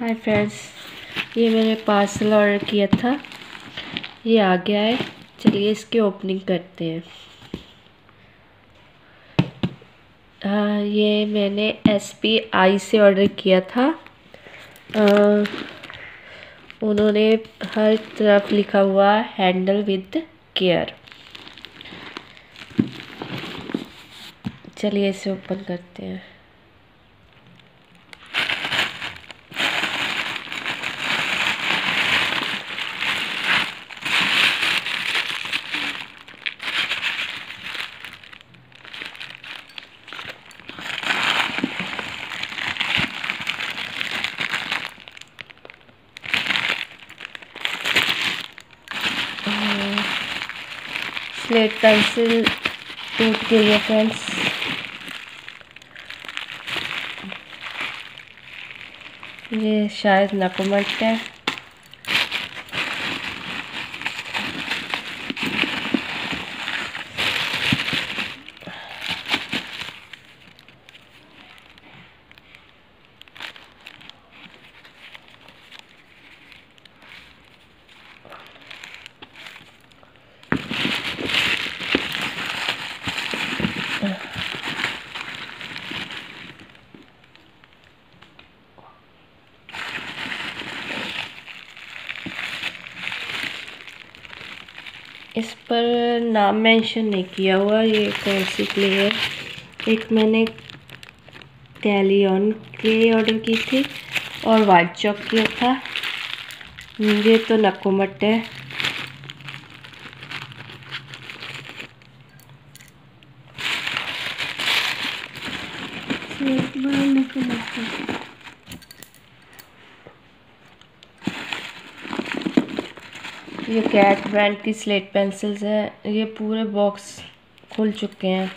Hi friends ये मैंने parcel order किया था। ये आ गया है। चलिए इसकी ओपनिंग करते हैं। आ, ये मैंने एस पी आई से ऑर्डर किया था। आ, उन्होंने हर तरफ़ लिखा हुआ हैंडल विद केयर चलिए इसे ओपन करते हैं। स्लेट पेंसिल टूट गई है फ्रेंड्स। ये शायद नकुमट है। इस पर नाम मेंशन नहीं किया हुआ, ये कौन सी क्ले है। एक मैंने कैलियन क्ले ऑर्डर की थी और वाइट चॉक किया था। ये तो नकोमट है। ये कैट ब्रांड की स्लेट पेंसिल्स हैं। ये पूरे बॉक्स खुल चुके हैं।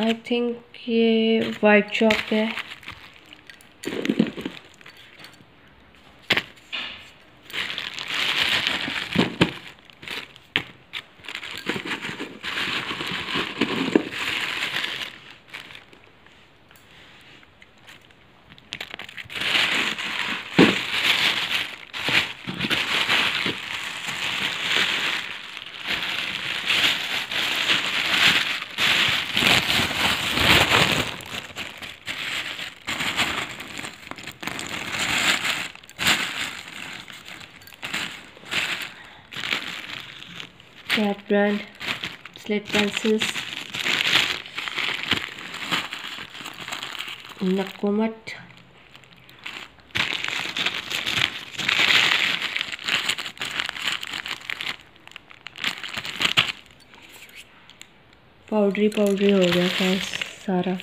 आई थिंक ये वाइट चॉक है। क्या ब्रांड स्लेट पेंसिल्स नकोमट पाउडरी पाउडरी हो गया था सारा।